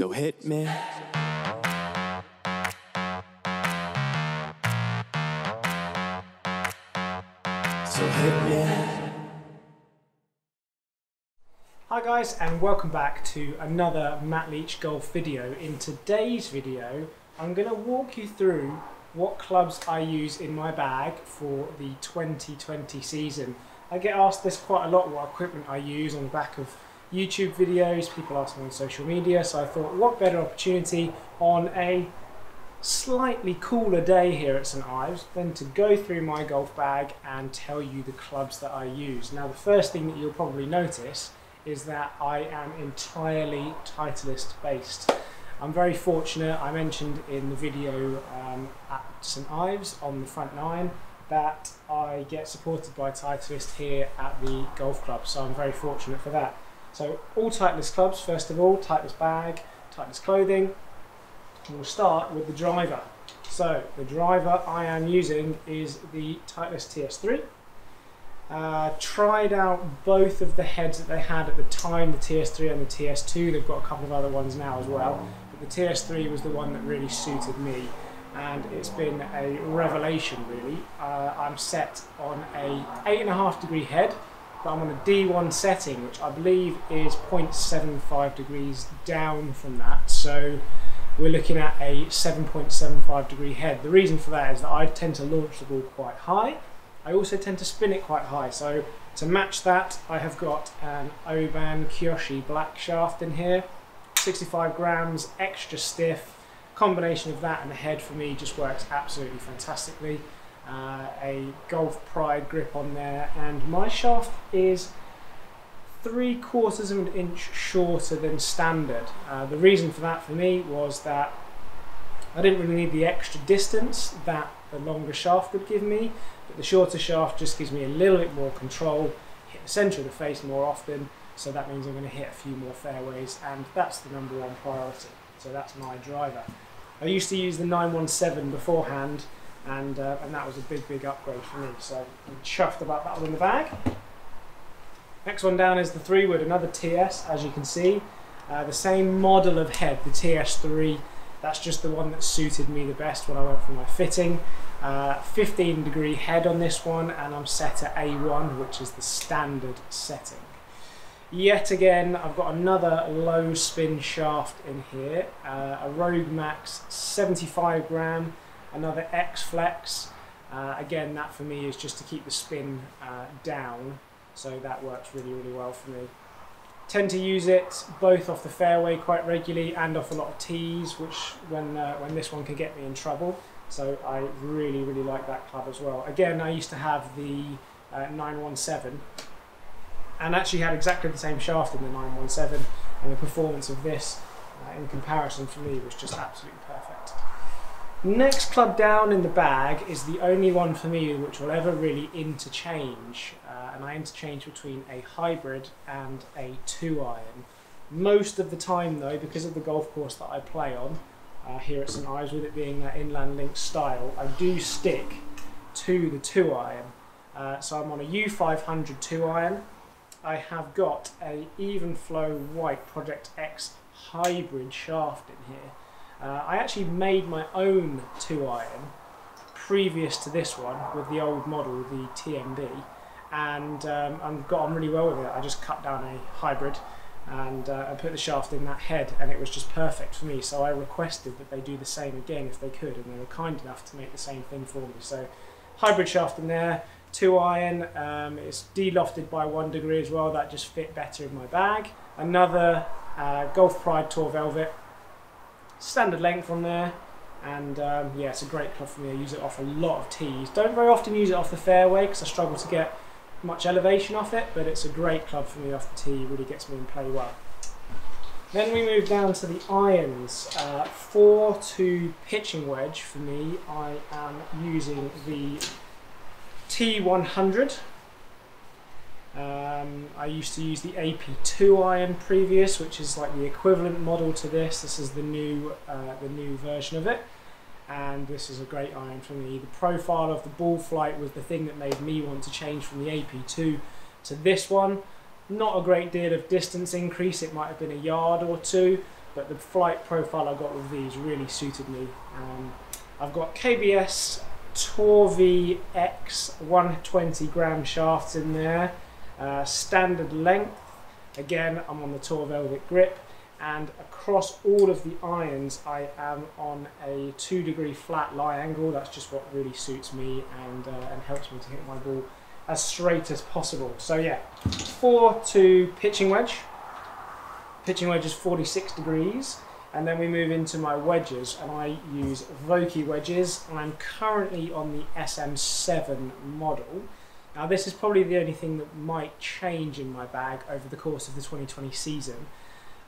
So hit me. So hit me. Hi guys and welcome back to another Matt Leach golf video. In today's video I'm going to walk you through what clubs I use in my bag for the 2020 season. I get asked this quite a lot what equipment I use on the back of YouTube videos, people ask me on social media so I thought what better opportunity on a slightly cooler day here at St Ives than to go through my golf bag and tell you the clubs that I use. Now the first thing that you'll probably notice is that I am entirely Titleist based. I'm very fortunate, I mentioned in the video um, at St Ives on the front nine that I get supported by Titleist here at the golf club so I'm very fortunate for that. So all Titleist clubs first of all, Titleist bag, Titleist clothing, and we'll start with the driver. So the driver I am using is the Titleist TS3. Uh, tried out both of the heads that they had at the time, the TS3 and the TS2. They've got a couple of other ones now as well. But the TS3 was the one that really suited me and it's been a revelation really. Uh, I'm set on a 8.5 degree head but I'm on a D1 setting which I believe is 0.75 degrees down from that. So we're looking at a 7.75 degree head. The reason for that is that I tend to launch the ball quite high. I also tend to spin it quite high. So to match that, I have got an Oban Kiyoshi black shaft in here. 65 grams, extra stiff. Combination of that and the head for me just works absolutely fantastically. Uh, a Golf Pride grip on there and my shaft is three quarters of an inch shorter than standard. Uh, the reason for that for me was that I didn't really need the extra distance that the longer shaft would give me, but the shorter shaft just gives me a little bit more control, hit the centre of the face more often, so that means I'm going to hit a few more fairways, and that's the number one priority. So that's my driver. I used to use the 917 beforehand, and, uh, and that was a big, big upgrade for me, so I'm chuffed about that one in the bag. Next one down is the three wood, another TS, as you can see. Uh, the same model of head, the TS3. That's just the one that suited me the best when I went for my fitting. Uh, 15 degree head on this one, and I'm set at A1, which is the standard setting. Yet again, I've got another low spin shaft in here, uh, a Rogue Max 75 gram, another X Flex. Uh, again, that for me is just to keep the spin uh, down so that works really, really well for me. Tend to use it both off the fairway quite regularly and off a lot of tees, which when, uh, when this one can get me in trouble. So I really, really like that club as well. Again, I used to have the uh, 917 and actually had exactly the same shaft in the 917 and the performance of this uh, in comparison for me was just absolutely perfect. Next club down in the bag is the only one for me which will ever really interchange, uh, and I interchange between a hybrid and a two iron. Most of the time though, because of the golf course that I play on, uh, here at St Ives, with it being that inland link style, I do stick to the two iron. Uh, so I'm on a U500 two iron. I have got a Evenflow white Project X hybrid shaft in here. Uh, I actually made my own 2 iron previous to this one with the old model, the TMB, and um, I've got on really well with it. I just cut down a hybrid and uh, I put the shaft in that head and it was just perfect for me. So I requested that they do the same again if they could and they were kind enough to make the same thing for me. So hybrid shaft in there, 2 iron, um, it's de-lofted by 1 degree as well, that just fit better in my bag. Another uh, Golf Pride Tour Velvet standard length on there. And um, yeah it's a great club for me. I use it off a lot of tees. Don't very often use it off the fairway because I struggle to get much elevation off it but it's a great club for me off the tee. Really gets me in play well. Then we move down to the irons. Uh, 4 to pitching wedge for me I am using the T100 um, I used to use the AP2 iron previous, which is like the equivalent model to this. This is the new, uh, the new version of it, and this is a great iron for me. The profile of the ball flight was the thing that made me want to change from the AP2 to this one. Not a great deal of distance increase. It might have been a yard or two, but the flight profile I got with these really suited me. Um, I've got KBS Tour V X 120 gram shafts in there, uh, standard length. Again, I'm on the Tour Velvet grip, and across all of the irons, I am on a two degree flat lie angle. That's just what really suits me and uh, and helps me to hit my ball as straight as possible. So yeah, four to pitching wedge. Pitching wedge is 46 degrees. And then we move into my wedges, and I use Vokey wedges, and I'm currently on the SM7 model. Now, this is probably the only thing that might change in my bag over the course of the 2020 season.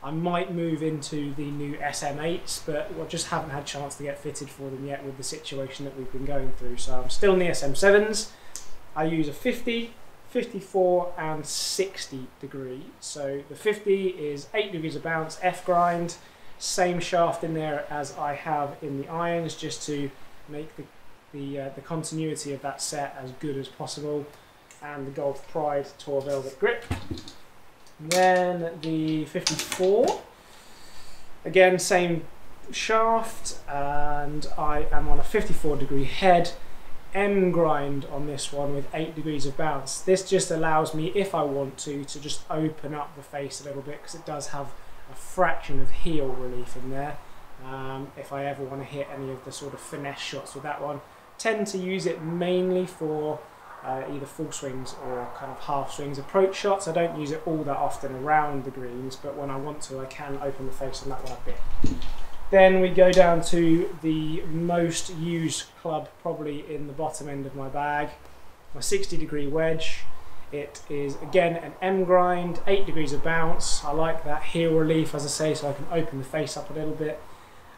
I might move into the new SM8s, but I just haven't had a chance to get fitted for them yet with the situation that we've been going through. So I'm still in the SM7s. I use a 50, 54 and 60 degree. So the 50 is 8 degrees of bounce, F grind, same shaft in there as I have in the irons just to make the, the, uh, the continuity of that set as good as possible. And the Golf Pride Tour Velvet grip. then the 54, again same shaft and I am on a 54 degree head M grind on this one with 8 degrees of bounce. This just allows me, if I want to, to just open up the face a little bit because it does have a fraction of heel relief in there. Um, if I ever want to hit any of the sort of finesse shots with that one. Tend to use it mainly for uh, either full swings or kind of half swings approach shots. I don't use it all that often around the greens, but when I want to, I can open the face on that one a bit. Then we go down to the most used club probably in the bottom end of my bag, my 60 degree wedge. It is again an M grind, 8 degrees of bounce. I like that heel relief as I say so I can open the face up a little bit.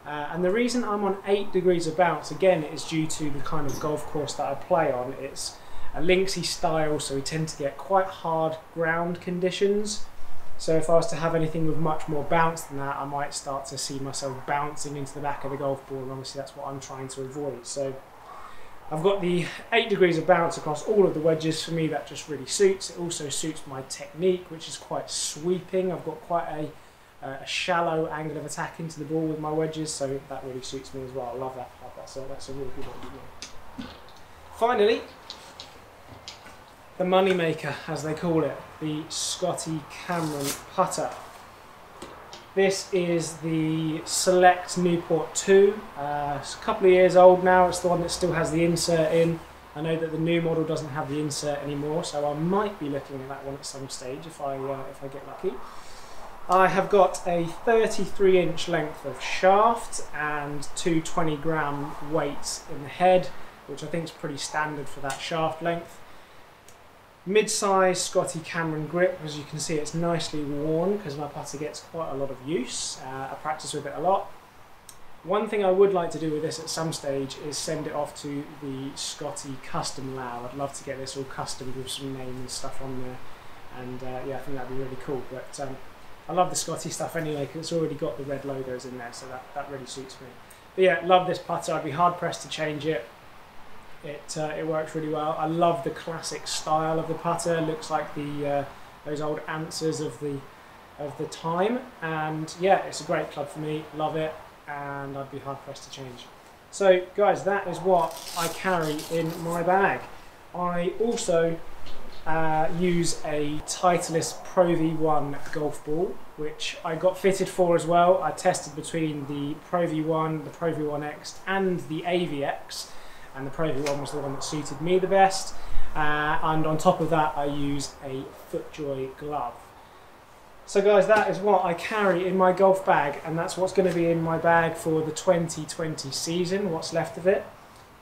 Uh, and the reason I'm on 8 degrees of bounce again is due to the kind of golf course that I play on. It's a linksy style so we tend to get quite hard ground conditions so if I was to have anything with much more bounce than that, I might start to see myself bouncing into the back of the golf ball, and obviously that's what I'm trying to avoid. So I've got the 8 degrees of bounce across all of the wedges. For me, that just really suits. It also suits my technique, which is quite sweeping. I've got quite a, a shallow angle of attack into the ball with my wedges, so that really suits me as well. I love that part. That's a, that's a really good one. Finally, the moneymaker, as they call it, the Scotty Cameron putter. This is the Select Newport 2. Uh, it's a couple of years old now. It's the one that still has the insert in. I know that the new model doesn't have the insert anymore, so I might be looking at that one at some stage if I uh, if I get lucky. I have got a 33 inch length of shaft and 220 gram weights in the head, which I think is pretty standard for that shaft length. Mid-size Scotty Cameron grip, as you can see it's nicely worn because my putter gets quite a lot of use. Uh, I practice with it a lot. One thing I would like to do with this at some stage is send it off to the Scotty Custom Lab. I'd love to get this all customed with some name and stuff on there. And uh, yeah, I think that'd be really cool. But um, I love the Scotty stuff anyway because it's already got the red logos in there, so that, that really suits me. But yeah, love this putter. I'd be hard pressed to change it. It uh, it works really well. I love the classic style of the putter. Looks like the uh, those old Ansers of the of the time. And yeah, it's a great club for me. Love it, and I'd be hard pressed to change. So guys, that is what I carry in my bag. I also uh, use a Titleist Pro V1 golf ball, which I got fitted for as well. I tested between the Pro V1, the Pro V1X, and the AVX and the Pro V1 was the one that suited me the best. Uh, and on top of that, I use a FootJoy glove. So guys, that is what I carry in my golf bag, and that's what's going to be in my bag for the 2020 season, what's left of it.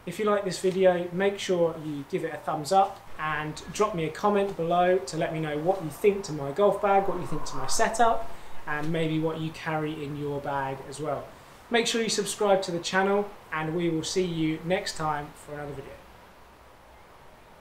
If you like this video, make sure you give it a thumbs up and drop me a comment below to let me know what you think to my golf bag, what you think to my setup, and maybe what you carry in your bag as well. Make sure you subscribe to the channel and we will see you next time for another video.